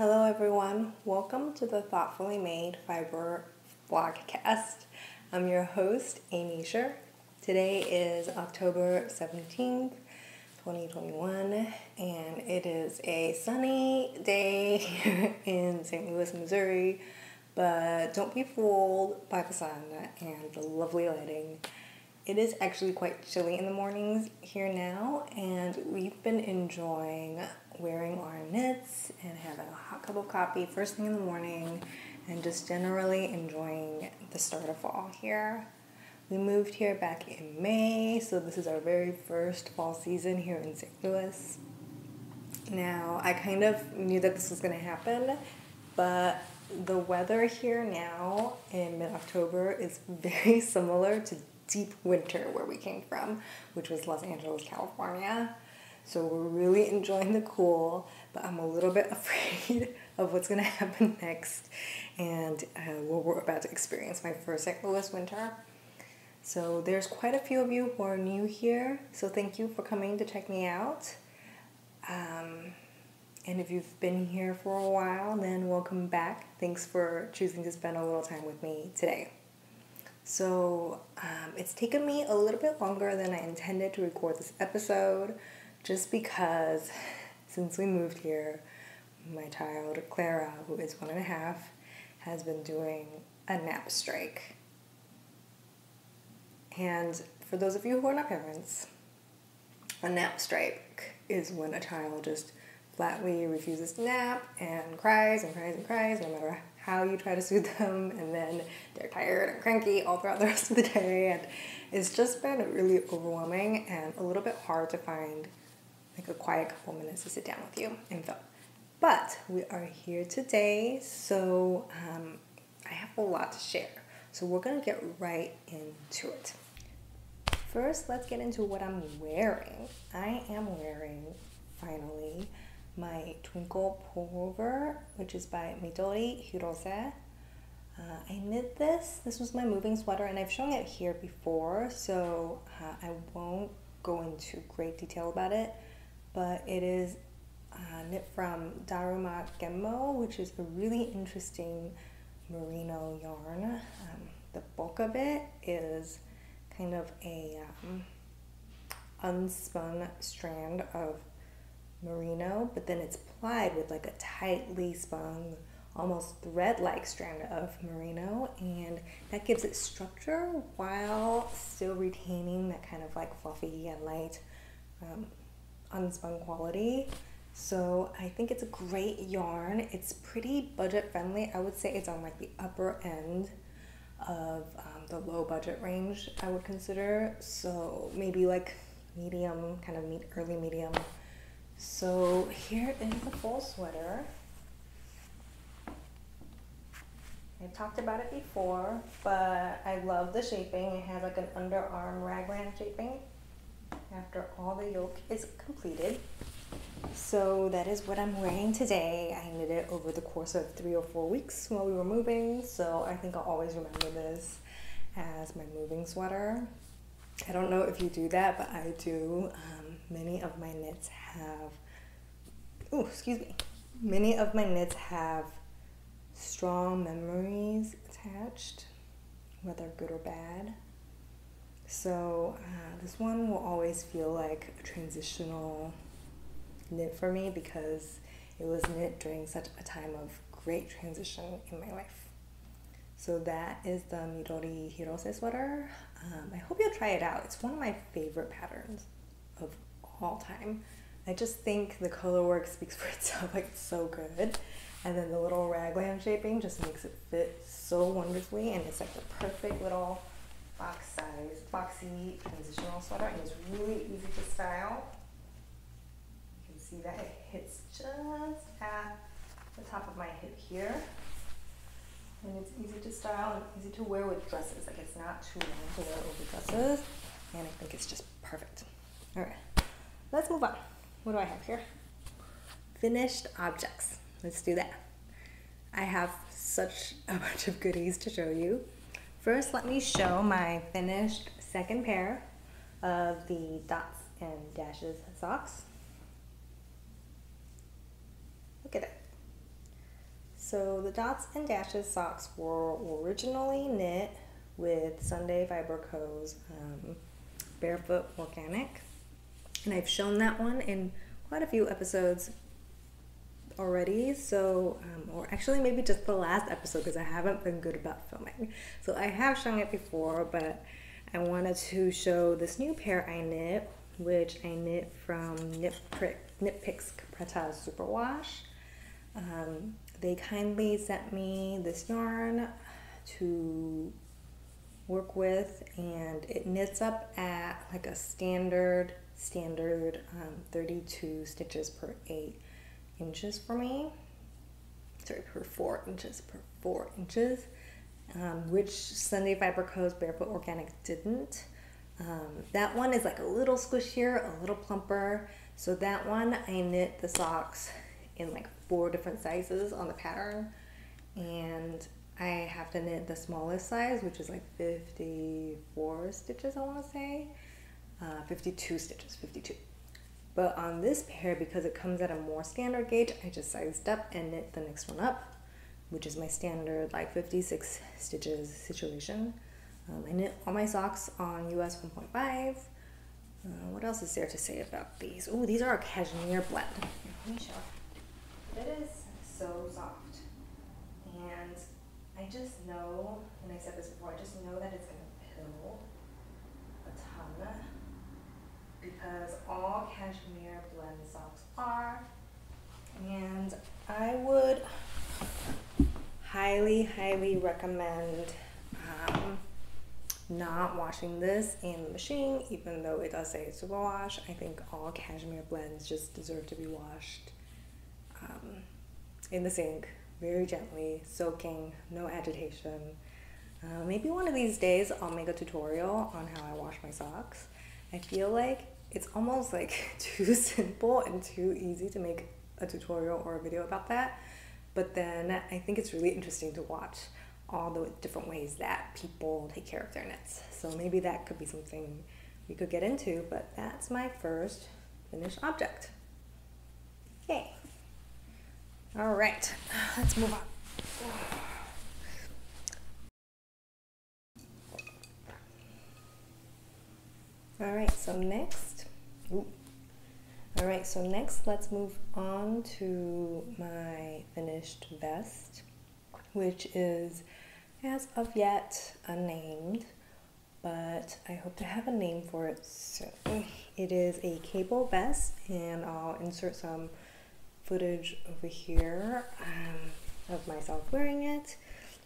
Hello, everyone. Welcome to the Thoughtfully Made Fiber Vlogcast. I'm your host, Aimee Sher. Today is October 17th, 2021, and it is a sunny day here in St. Louis, Missouri. But don't be fooled by the sun and the lovely lighting. It is actually quite chilly in the mornings here now, and we've been enjoying wearing our knits and having a hot cup of coffee first thing in the morning and just generally enjoying the start of fall here. We moved here back in May, so this is our very first fall season here in St. Louis. Now, I kind of knew that this was going to happen, but the weather here now in mid October is very similar to deep winter where we came from, which was Los Angeles, California. So we're really enjoying the cool, but I'm a little bit afraid of what's to happen next and uh, what we're about to experience my first St. Louis winter. So there's quite a few of you who are new here, so thank you for coming to check me out. Um, and if you've been here for a while, then welcome back. Thanks for choosing to spend a little time with me today. So um, it's taken me a little bit longer than I intended to record this episode just because since we moved here, my child Clara, who is one and a half, has been doing a nap strike. And for those of you who are not parents, a nap strike is when a child just flatly refuses to nap and cries and cries and cries no matter how you try to soothe them and then they're tired and cranky all throughout the rest of the day and it's just been really overwhelming and a little bit hard to find like a quiet couple minutes to sit down with you and film. But we are here today, so um, I have a lot to share. So we're gonna get right into it. First, let's get into what I'm wearing. I am wearing, finally, my Twinkle pullover, which is by Midori Hirose. Uh, I knit this. This was my moving sweater, and I've shown it here before, so uh, I won't go into great detail about it but it is uh, knit from Daruma Genmou, which is a really interesting merino yarn. Um, the bulk of it is kind of a um, unspun strand of merino, but then it's plied with like a tightly spun, almost thread like strand of merino, and that gives it structure while still retaining that kind of like fluffy and light um, unspun quality. So I think it's a great yarn. It's pretty budget friendly. I would say it's on like the upper end of um, the low budget range I would consider. So maybe like medium, kind of meet early medium. So here is the full sweater. I've talked about it before, but I love the shaping. It has like an underarm raglan shaping after all the yoke is completed. So that is what I'm wearing today. I knit it over the course of three or four weeks while we were moving, so I think I'll always remember this as my moving sweater. I don't know if you do that, but I do. Um, many of my knits have, oh, excuse me, many of my knits have strong memories attached, whether good or bad. So uh, this one will always feel like a transitional knit for me because it was knit during such a time of great transition in my life. So that is the Midori Hirose sweater. Um, I hope you'll try it out. It's one of my favorite patterns of all time. I just think the color work speaks for itself. Like it's so good. And then the little raglan shaping just makes it fit so wonderfully and it's like the perfect little box size, boxy transitional sweater, and it's really easy to style. You can see that it hits just at the top of my hip here. And it's easy to style and easy to wear with dresses. Like it's not too long to wear over dresses. And I think it's just perfect. All right, let's move on. What do I have here? Finished objects. Let's do that. I have such a bunch of goodies to show you. First, let me show my finished second pair of the dots and dashes socks. Look at it. So the dots and dashes socks were originally knit with Sunday Fiber Co.'s um, Barefoot Organic. And I've shown that one in quite a few episodes already. So, um, or actually maybe just the last episode because I haven't been good about filming. So I have shown it before, but I wanted to show this new pair I knit, which I knit from Knit, Knit Picks Capretta Superwash. Um, they kindly sent me this yarn to work with and it knits up at like a standard standard um, 32 stitches per 8 inches for me. Sorry per 4 inches per 4 inches um, which Sunday Fiber Co.'s Barefoot Organic didn't. Um, that one is like a little squishier a little plumper. So that one I knit the socks in like four different sizes on the pattern. And I have to knit the smallest size which is like 54 stitches I want to say. Uh, 52 stitches 52 but on this pair because it comes at a more standard gauge I just sized up and knit the next one up which is my standard like 56 stitches situation um, I knit all my socks on US 1.5 uh, what else is there to say about these? Oh, these are a cashmere blend. Let me show. It is so soft. And I just know, and I said this before, I just know that it's going to pill because all cashmere blend socks are. And I would highly, highly recommend um, not washing this in the machine, even though it does say super wash. I think all cashmere blends just deserve to be washed um, in the sink very gently, soaking, no agitation. Uh, maybe one of these days I'll make a tutorial on how I wash my socks. I feel like it's almost like too simple and too easy to make a tutorial or a video about that. But then I think it's really interesting to watch all the different ways that people take care of their nets. So maybe that could be something we could get into, but that's my first finished object. Okay. All right, let's move on. All right, so next, ooh. all right, so next let's move on to my finished vest, which is as of yet unnamed, but I hope to have a name for it soon. It is a cable vest, and I'll insert some footage over here um, of myself wearing it.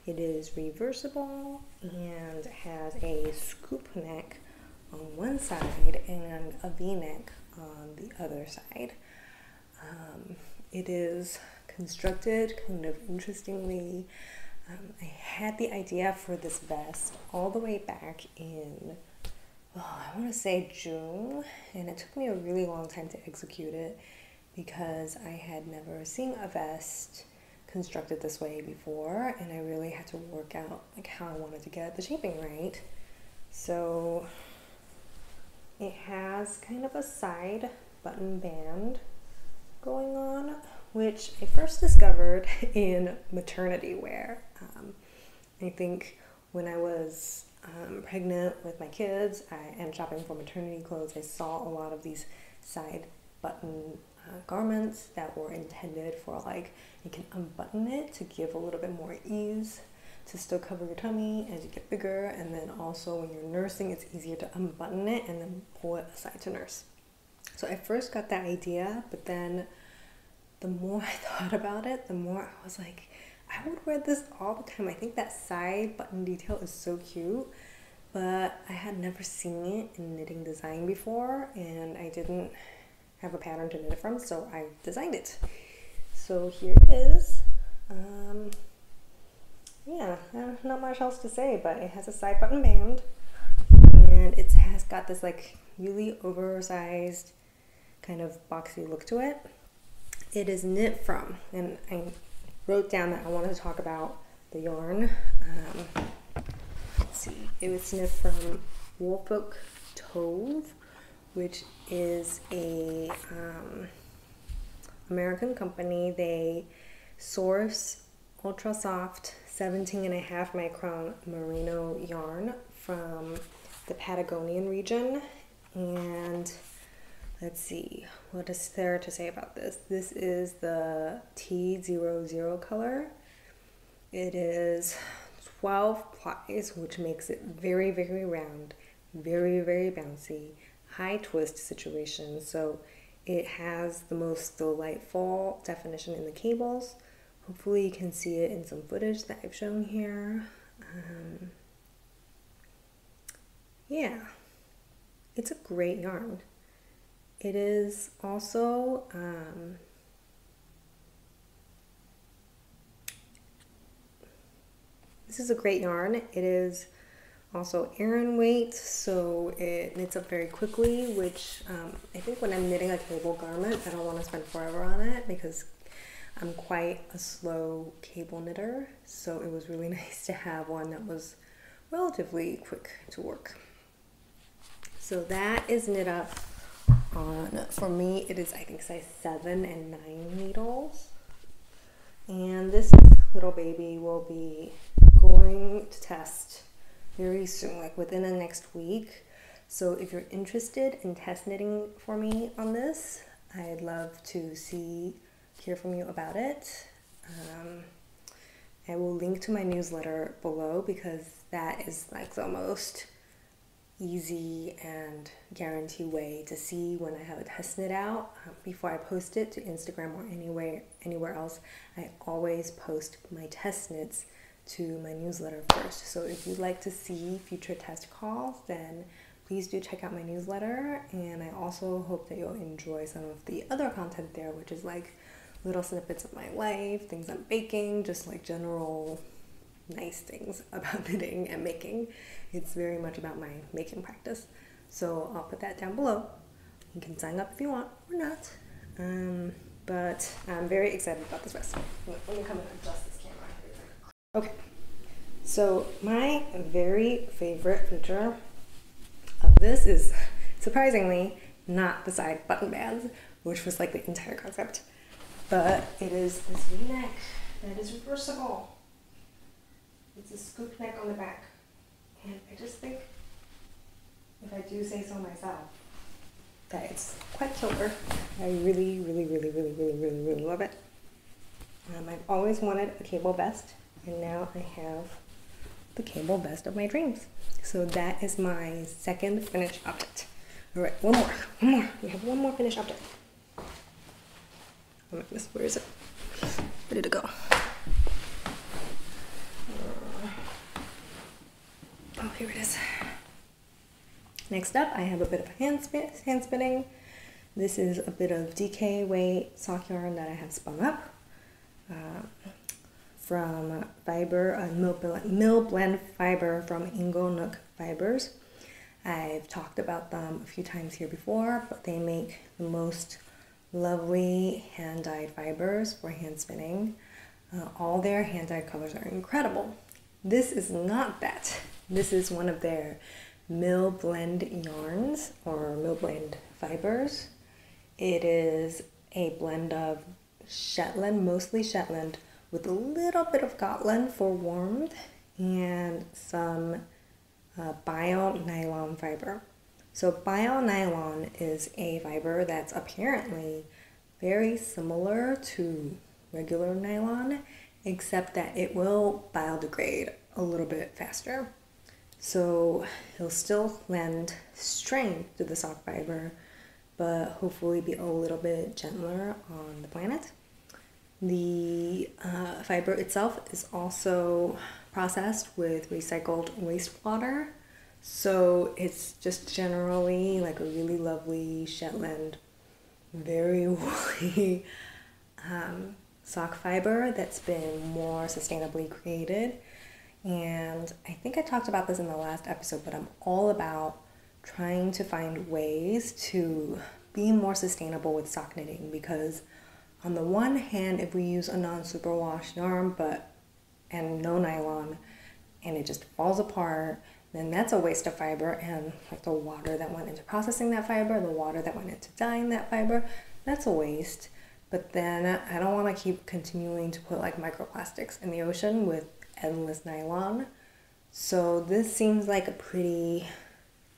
It is reversible and has a scoop neck on one side and a v-neck on the other side. Um, it is constructed kind of interestingly. Um, I had the idea for this vest all the way back in, oh, I want to say June, and it took me a really long time to execute it because I had never seen a vest constructed this way before and I really had to work out like how I wanted to get the shaping right. So it has kind of a side button band going on, which I first discovered in maternity wear. Um, I think when I was um, pregnant with my kids I, and shopping for maternity clothes, I saw a lot of these side button uh, garments that were intended for like you can unbutton it to give a little bit more ease to still cover your tummy as you get bigger and then also when you're nursing it's easier to unbutton it and then pull it aside to nurse so i first got that idea but then the more i thought about it the more i was like i would wear this all the time i think that side button detail is so cute but i had never seen it in knitting design before and i didn't have a pattern to knit it from, so I designed it. So here it is. Um, yeah, not much else to say, but it has a side button band, and it has got this like really oversized kind of boxy look to it. It is knit from, and I wrote down that I wanted to talk about the yarn. Um, let's see, it was knit from Woolfolk Tov which is a um, American company. They source ultra soft 17 and a half micron merino yarn from the Patagonian region. And let's see, what is there to say about this? This is the T00 color. It is 12 plies, which makes it very, very round, very, very bouncy, high twist situation. So it has the most delightful definition in the cables. Hopefully you can see it in some footage that I've shown here. Um, yeah, it's a great yarn. It is also um, this is a great yarn. It is also Aran weight, so it knits up very quickly, which um, I think when I'm knitting a cable garment, I don't want to spend forever on it because I'm quite a slow cable knitter. So it was really nice to have one that was relatively quick to work. So that is knit up on, for me, it is I think size 7 and 9 needles. And this little baby will be going to test very soon, like within the next week. So if you're interested in test knitting for me on this, I'd love to see, hear from you about it. Um, I will link to my newsletter below because that is like the most easy and guarantee way to see when I have a test knit out um, before I post it to Instagram or anywhere anywhere else. I always post my test knits to my newsletter first. So if you'd like to see future test calls, then please do check out my newsletter. And I also hope that you'll enjoy some of the other content there, which is like little snippets of my life, things I'm baking, just like general nice things about knitting and making. It's very much about my making practice. So I'll put that down below. You can sign up if you want or not. Um, but I'm very excited about this recipe. Let me come and adjust this camera. Okay, so my very favorite feature of this is surprisingly not the side button bands, which was like the entire concept, but it is this V-neck that is reversible. It's a scoop neck on the back. And I just think, if I do say so myself, that it's quite killer. I really, really, really, really, really, really, really love it. Um, I've always wanted a cable vest and now I have the cable vest of my dreams. So that is my second finished object. All right, one more, one more. We have one more finished object. Oh my goodness, where is it? Ready to go. Oh, here it is. Next up, I have a bit of hand, spin hand spinning. This is a bit of DK weight sock yarn that I have spun up. Uh, from fiber, uh, mill, blend, mill blend fiber from Inglenook Fibers. I've talked about them a few times here before, but they make the most lovely hand-dyed fibers for hand spinning. Uh, all their hand-dyed colors are incredible. This is not that. This is one of their mill blend yarns or mill blend fibers. It is a blend of Shetland, mostly Shetland, with a little bit of Gotland for warmth and some uh, bio nylon fiber. So bio nylon is a fiber that's apparently very similar to regular nylon, except that it will biodegrade a little bit faster. So it'll still lend strength to the sock fiber, but hopefully be a little bit gentler on the planet. The uh, fiber itself is also processed with recycled wastewater. So it's just generally like a really lovely Shetland, very woolly um, sock fiber that's been more sustainably created. And I think I talked about this in the last episode, but I'm all about trying to find ways to be more sustainable with sock knitting because on the one hand, if we use a non-superwash yarn but and no nylon and it just falls apart, then that's a waste of fiber and like the water that went into processing that fiber, the water that went into dyeing that fiber, that's a waste. but then I don't want to keep continuing to put like microplastics in the ocean with endless nylon. So this seems like a pretty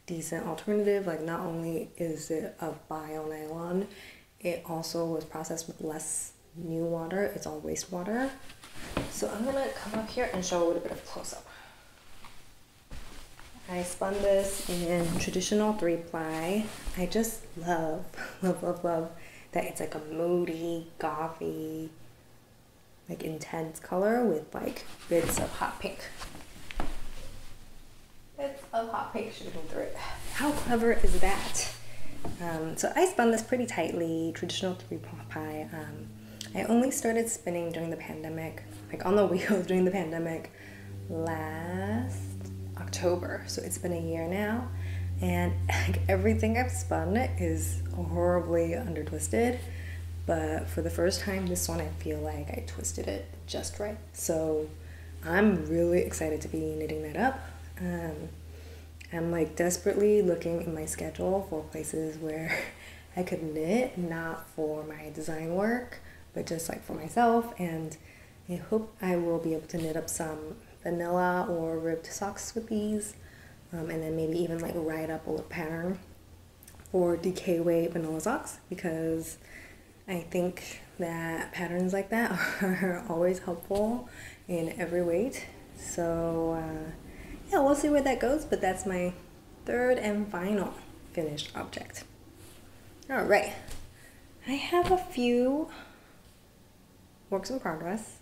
decent alternative. Like not only is it a bio nylon, it also was processed with less new water. It's all wastewater. So I'm gonna come up here and show a little bit of close up. I spun this in traditional three ply. I just love, love, love, love that it's like a moody, gothy, like intense color with like bits of hot pink. Bits of hot pink shooting through it. How clever is that? Um, so I spun this pretty tightly, traditional three ply. Um, I only started spinning during the pandemic, like on the wheels during the pandemic last October. So it's been a year now. And like, everything I've spun is horribly undertwisted. But for the first time this one, I feel like I twisted it just right. So I'm really excited to be knitting that up. Um, I'm like desperately looking in my schedule for places where I could knit, not for my design work, but just like for myself. And I hope I will be able to knit up some vanilla or ribbed socks with these. Um, and then maybe even like write up a little pattern for DK weight vanilla socks because I think that patterns like that are always helpful in every weight. So uh, yeah, we'll see where that goes, but that's my third and final finished object. All right, I have a few works in progress.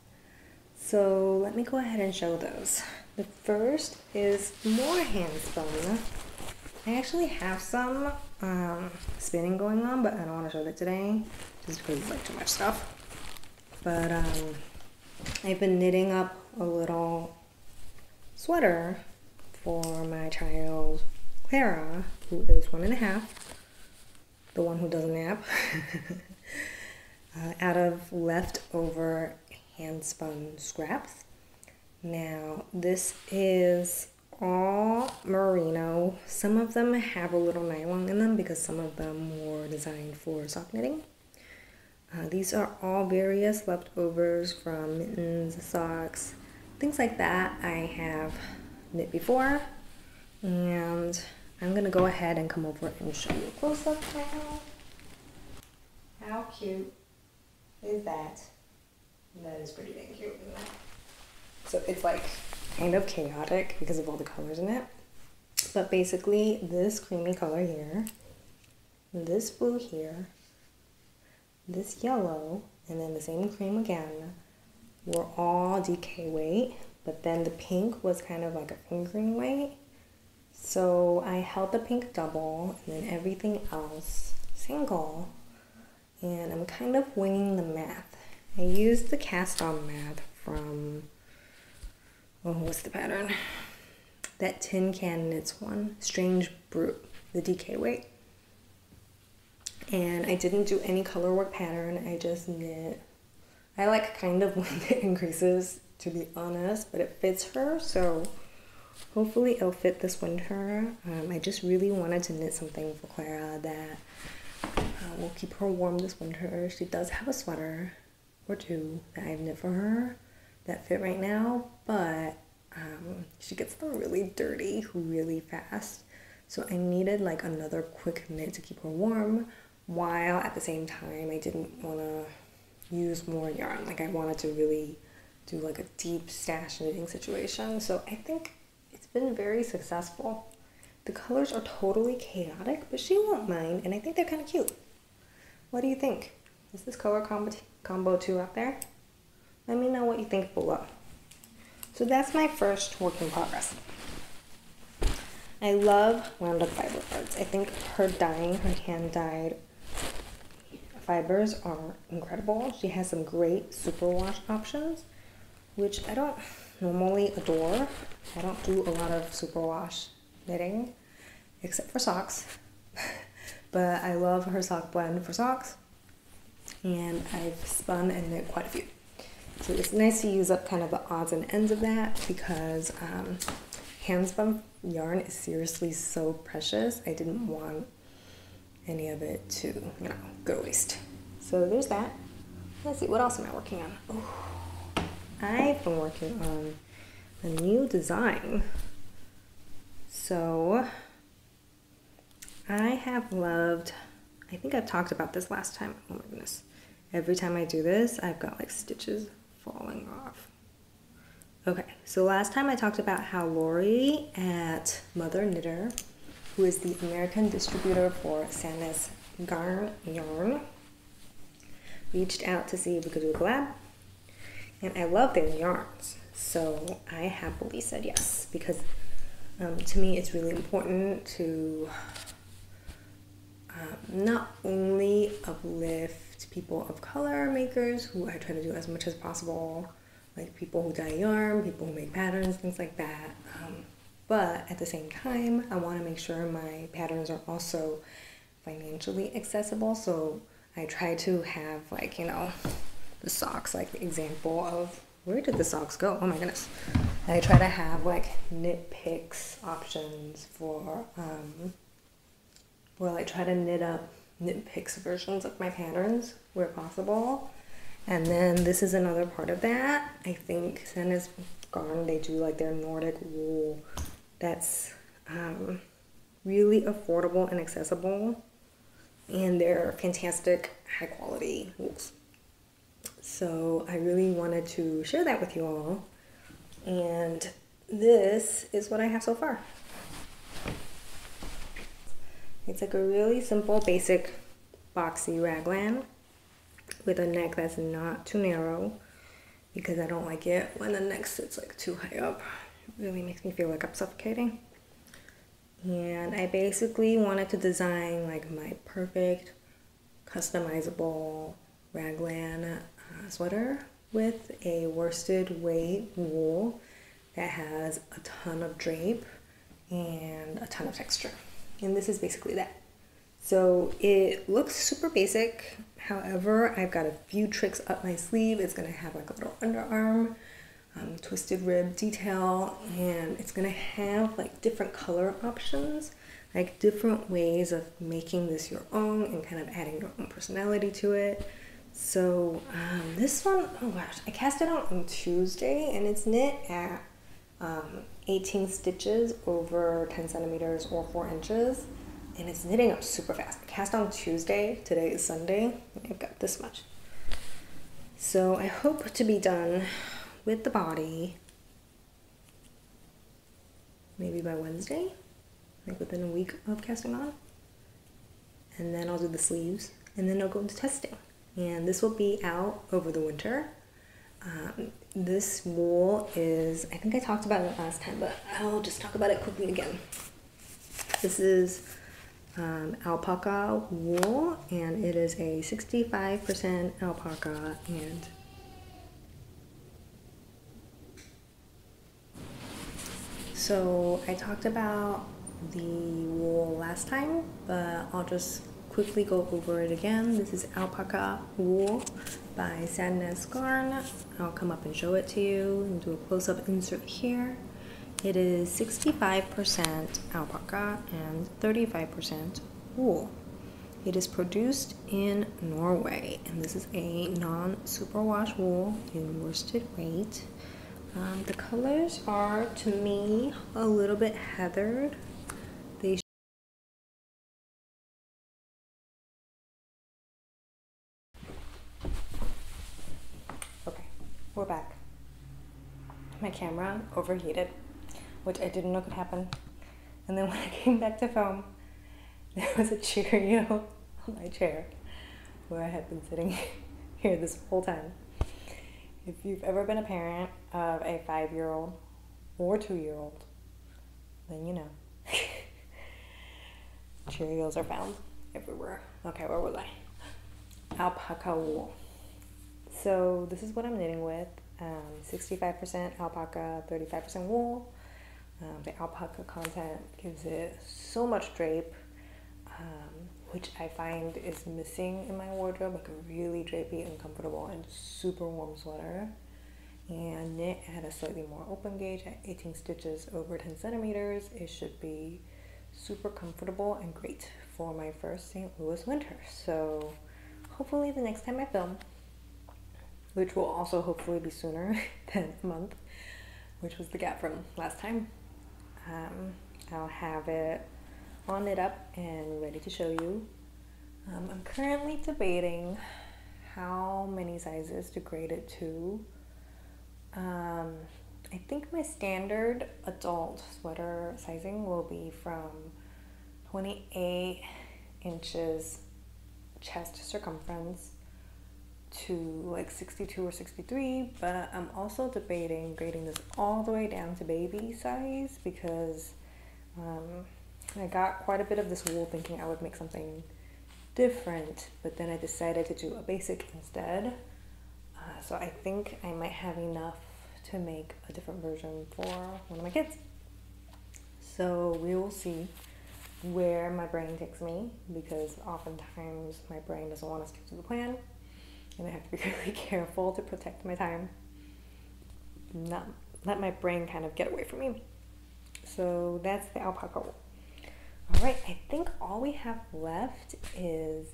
So let me go ahead and show those. The first is more hand. I actually have some um, spinning going on, but I don't want to show that today just because it's like too much stuff. But um, I've been knitting up a little sweater for my child Clara, who is one and a half, the one who doesn't nap. uh, out of leftover hand spun scraps. Now, this is all merino. Some of them have a little nylon in them because some of them were designed for sock knitting. Uh, these are all various leftovers from mittens, socks, things like that I have knit before. And I'm gonna go ahead and come over and show you a close up now. How cute is that? That is pretty dang cute, isn't it? So it's like kind of chaotic because of all the colors in it. But basically this creamy color here, this blue here, this yellow, and then the same cream again were all DK weight, but then the pink was kind of like a fingering weight. So I held the pink double and then everything else single. And I'm kind of winging the math. I used the cast on math from, oh, what's the pattern? That Tin Can Knits one, Strange Brew, the DK weight. And I didn't do any color work pattern, I just knit. I like kind of when it increases, to be honest, but it fits her, so hopefully it'll fit this winter. Um, I just really wanted to knit something for Clara that uh, will keep her warm this winter. She does have a sweater or two that I've knit for her that fit right now, but um, she gets them really dirty really fast. So I needed like another quick knit to keep her warm while at the same time I didn't want to use more yarn. Like I wanted to really do like a deep stash knitting situation. So I think it's been very successful. The colors are totally chaotic, but she won't mind, and I think they're kind of cute. What do you think? Is this color combo, combo two up there? Let me know what you think below. So that's my first work in progress. I love Wound Up Fiber Arts. I think her dyeing, her hand dyed fibers are incredible. She has some great superwash options, which I don't normally adore. I don't do a lot of superwash knitting, except for socks. but I love her sock blend for socks, and I've spun and knit quite a few. So it's nice to use up kind of the odds and ends of that because um, hand spun yarn is seriously so precious. I didn't want any of it to, you know, go to waste. So there's that. let's see, what else am I working on? Oh, I've been working on a new design. So I have loved, I think I've talked about this last time. Oh my goodness. Every time I do this, I've got like stitches falling off. Okay, so last time I talked about how Lori at Mother Knitter, who is the American distributor for Sandnes Garn Yarn, reached out to see if we could do a collab. And I love their yarns, so I happily said yes because um, to me it's really important to um, not only uplift people of color makers who I try to do as much as possible, like people who dye yarn, people who make patterns, things like that. Um, but at the same time, I want to make sure my patterns are also financially accessible. So I try to have like, you know, the socks, like the example of where did the socks go? Oh my goodness. I try to have like knit picks options for, um, well, I try to knit up knit picks versions of my patterns where possible. And then this is another part of that. I think Sandnes Garn, they do like their Nordic wool that's um, really affordable and accessible and they're fantastic high quality wools. So I really wanted to share that with you all. And this is what I have so far. It's like a really simple, basic, boxy raglan with a neck that's not too narrow because I don't like it when the neck sits like too high up. It really makes me feel like I'm suffocating and I basically wanted to design like my perfect customizable raglan uh, sweater with a worsted weight wool that has a ton of drape and a ton of texture and this is basically that. So it looks super basic. However I've got a few tricks up my sleeve. It's gonna have like a little underarm um, twisted rib detail and it's gonna have like different color options like different ways of making this your own and kind of adding your own personality to it. So um, this one, oh gosh i cast it out on tuesday and it's knit at um, 18 stitches over 10 centimeters or 4 inches and it's knitting up super fast I cast on tuesday today is sunday i've got this much so i hope to be done with the body maybe by Wednesday, like within a week of casting on. And then I'll do the sleeves and then I'll go into testing. And this will be out over the winter. Um, this wool is, I think I talked about it last time, but I'll just talk about it quickly again. This is um, alpaca wool and it is a 65% alpaca and So I talked about the wool last time, but I'll just quickly go over it again. This is alpaca wool by Sandnes Garn. I'll come up and show it to you and do a close-up insert here. It is 65% alpaca and 35% wool. It is produced in Norway and this is a non-superwash wool in worsted weight. Um, the colors are, to me, a little bit heathered. They Okay, we're back. My camera overheated, which I didn't know could happen. And then when I came back to film, there was a Cheerio on my chair where I had been sitting here this whole time. If you've ever been a parent of a five year old or two year old, then you know. Cheerios are found everywhere. Okay, where was I? Alpaca wool. So this is what I'm knitting with. Um, 65% alpaca, 35% wool. Um, the alpaca content gives it so much drape. Um, which I find is missing in my wardrobe, like a really drapey and comfortable and super warm sweater. And knit at a slightly more open gauge at 18 stitches over 10 centimeters. It should be super comfortable and great for my first St. Louis winter. So hopefully the next time I film, which will also hopefully be sooner than a month, which was the gap from last time. Um, I'll have it all knit up and ready to show you. Um, I'm currently debating how many sizes to grade it to. Um, I think my standard adult sweater sizing will be from 28 inches chest circumference to like 62 or 63, but I'm also debating grading this all the way down to baby size because um, I got quite a bit of this wool thinking I would make something different, but then I decided to do a basic instead. Uh, so I think I might have enough to make a different version for one of my kids. So we will see where my brain takes me because oftentimes my brain doesn't want to stick to the plan and I have to be really careful to protect my time. Not let my brain kind of get away from me. So that's the alpaca. All right, I think all we have left is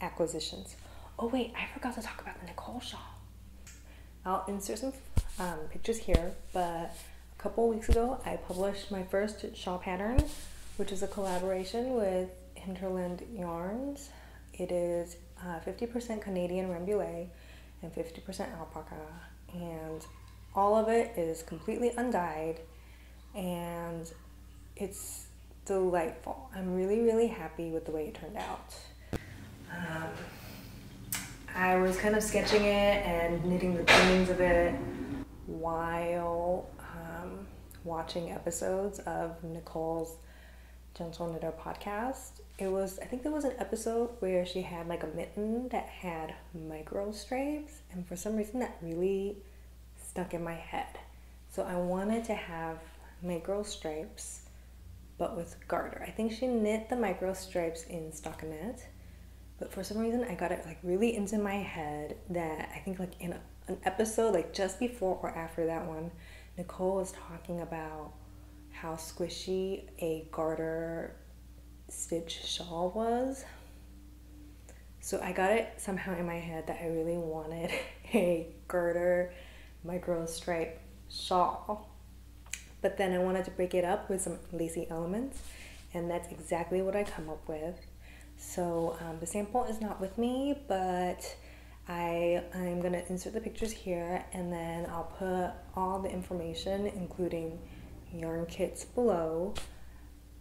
acquisitions. Oh wait, I forgot to talk about the Nicole shawl. I'll insert some um, pictures here, but a couple weeks ago I published my first shawl pattern, which is a collaboration with Hinterland Yarns. It is 50% uh, Canadian Rambouillet and 50% alpaca, and all of it is completely undyed, and it's delightful. I'm really, really happy with the way it turned out. Um, I was kind of sketching it and knitting the beginnings of it while um, watching episodes of Nicole's Gentle Knitter podcast. It was, I think there was an episode where she had like a mitten that had micro stripes, and for some reason that really stuck in my head. So I wanted to have micro stripes but with garter. I think she knit the micro stripes in stockinette, but for some reason I got it like really into my head that I think like in a, an episode like just before or after that one, Nicole was talking about how squishy a garter stitch shawl was. So I got it somehow in my head that I really wanted a garter micro stripe shawl but then I wanted to break it up with some lacy elements, and that's exactly what I come up with. So um, the sample is not with me, but I, I'm gonna insert the pictures here and then I'll put all the information, including yarn kits below.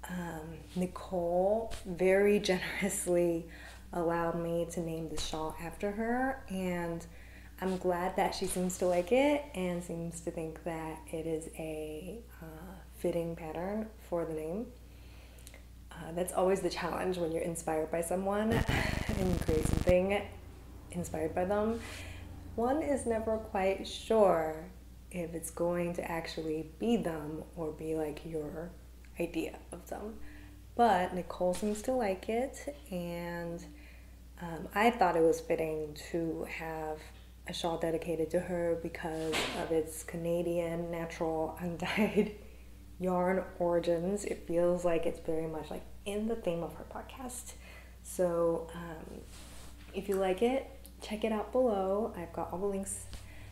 Um, Nicole very generously allowed me to name the shawl after her, and I'm glad that she seems to like it and seems to think that it is a uh, fitting pattern for the name. Uh, that's always the challenge when you're inspired by someone and you create something inspired by them. One is never quite sure if it's going to actually be them or be like your idea of them. But Nicole seems to like it, and um, I thought it was fitting to have a shawl dedicated to her because of its Canadian natural undyed yarn origins. It feels like it's very much like in the theme of her podcast. So um, if you like it, check it out below. I've got all the links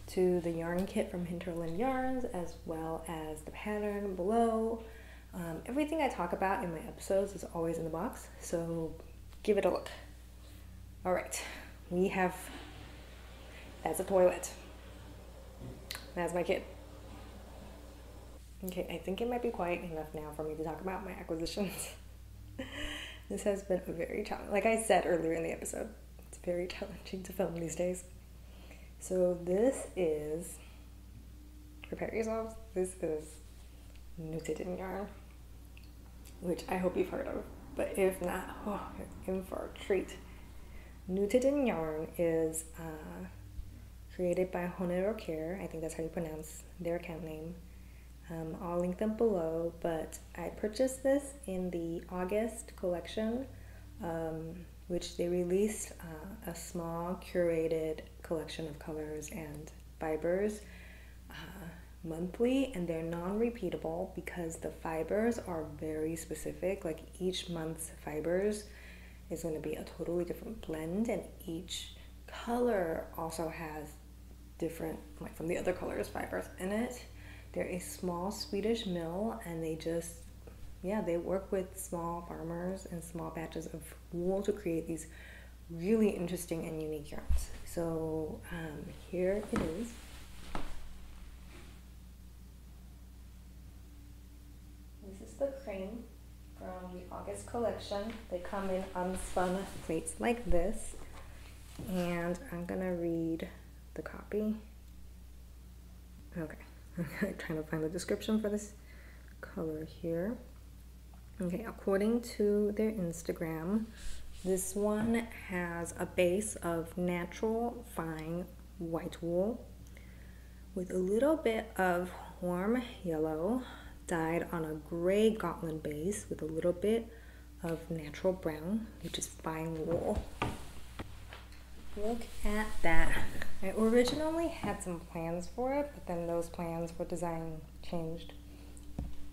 to the yarn kit from Hinterland Yarns as well as the pattern below. Um, everything I talk about in my episodes is always in the box, so give it a look. All right, we have that's a toilet. That's my kid. Okay, I think it might be quiet enough now for me to talk about my acquisitions. this has been a very challenging, like I said earlier in the episode, it's very challenging to film these days. So this is, prepare yourselves, this is knitted in yarn, which I hope you've heard of. But if not, oh, in for a treat. In yarn is uh, created by Honer och Eir. I think that's how you pronounce their account name. Um, I'll link them below, but I purchased this in the August collection, um, which they released uh, a small curated collection of colors and fibers uh, monthly, and they're non repeatable because the fibers are very specific. Like each month's fibers is going to be a totally different blend, and each color also has different, like from the other colors, fibers in it. They're a small Swedish mill and they just, yeah, they work with small farmers and small batches of wool to create these really interesting and unique yarns. So um, here it is. This is the cream from the August collection. They come in unspun plates like this. And I'm gonna read the copy. Okay, I'm trying to find the description for this color here. Okay, according to their Instagram, this one has a base of natural fine white wool with a little bit of warm yellow on a gray Gotland base with a little bit of natural brown, which is fine wool. Look at that. I originally had some plans for it, but then those plans for design changed.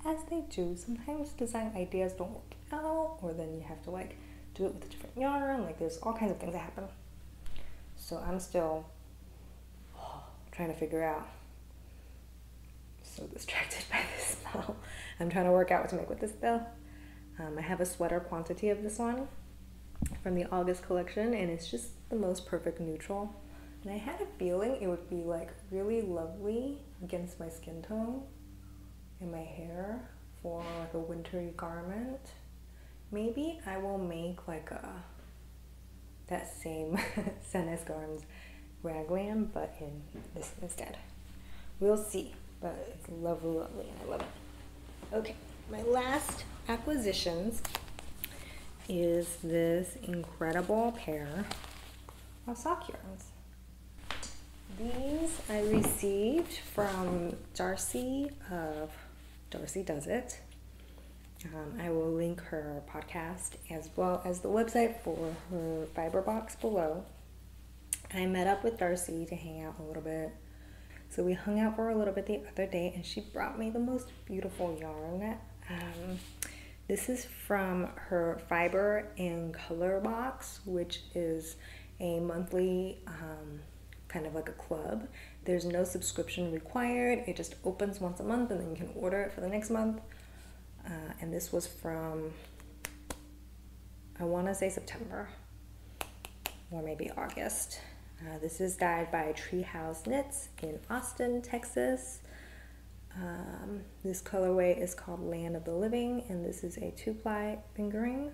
As they do, sometimes design ideas don't work out, or then you have to like do it with a different yarn. Like there's all kinds of things that happen. So I'm still trying to figure out. So distracted by this smell. I'm trying to work out what to make with this though. Um, I have a sweater quantity of this one from the August collection, and it's just the most perfect neutral. And I had a feeling it would be like really lovely against my skin tone and my hair for like a wintry garment. Maybe I will make like a that same Sandnes Garns raglan, but in this instead. We'll see, but it's lovely, lovely, and I love it. Okay, my last acquisitions is this incredible pair of sock yarns. These I received from Darci of Darci Does It. Um, I will link her podcast as well as the website for her fiber box below. I met up with Darci to hang out a little bit. So we hung out for a little bit the other day and she brought me the most beautiful yarn. Um, this is from her Fiber In Color box, which is a monthly um, kind of like a club. There's no subscription required. It just opens once a month and then you can order it for the next month. Uh, and this was from, I want to say September or maybe August. Uh, this is dyed by Treehouse Knits in Austin, Texas. Um, this colorway is called Land of the Living, and this is a two ply fingering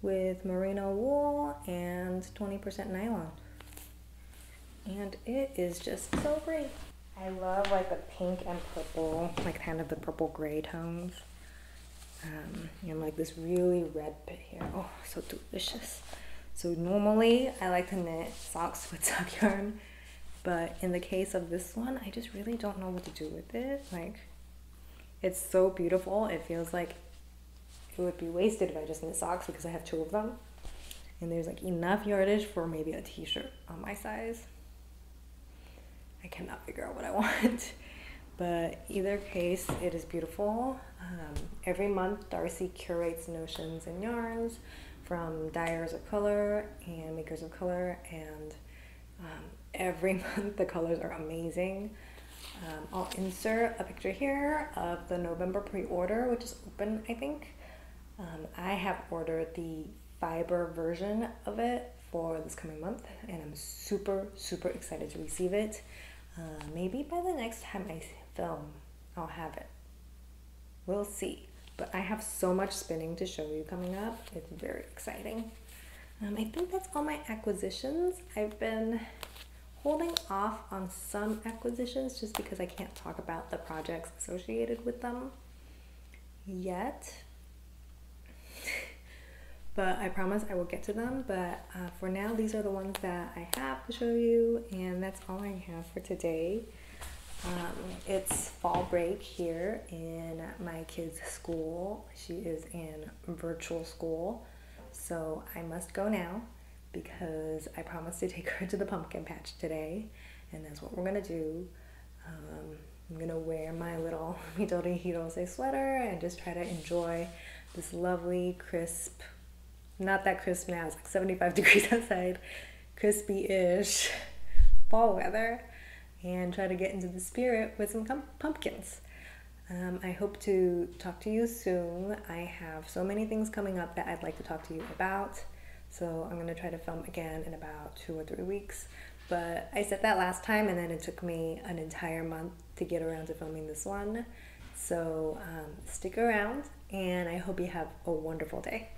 with merino wool and 20% nylon. And it is just so great. I love like the pink and purple, like kind of the purple gray tones. Um, and like this really red bit here. Oh, so delicious. So normally I like to knit socks with sock yarn but in the case of this one, I just really don't know what to do with it. Like, it's so beautiful. It feels like it would be wasted if I just knit socks because I have two of them. And there's like enough yardage for maybe a t-shirt on my size. I cannot figure out what I want. but either case, it is beautiful. Um, every month, Darci curates notions and yarns from dyers of color and makers of color and um, every month. The colors are amazing. Um, I'll insert a picture here of the November pre-order, which is open, I think. Um, I have ordered the fiber version of it for this coming month, and I'm super, super excited to receive it. Uh, maybe by the next time I film, I'll have it. We'll see. But I have so much spinning to show you coming up. It's very exciting. Um, I think that's all my acquisitions. I've been holding off on some acquisitions just because I can't talk about the projects associated with them yet. but I promise I will get to them. But uh, for now, these are the ones that I have to show you, and that's all I have for today. Um, it's fall break here in my kid's school. She is in virtual school, so I must go now because I promised to take her to the pumpkin patch today, and that's what we're gonna do. Um, I'm gonna wear my little Midori Hirose sweater and just try to enjoy this lovely, crisp, not that crisp now, it's like 75 degrees outside, crispy-ish fall weather and try to get into the spirit with some pumpkins. Um, I hope to talk to you soon. I have so many things coming up that I'd like to talk to you about. So I'm going to try to film again in about two or three weeks. But I said that last time, and then it took me an entire month to get around to filming this one. So um, stick around, and I hope you have a wonderful day.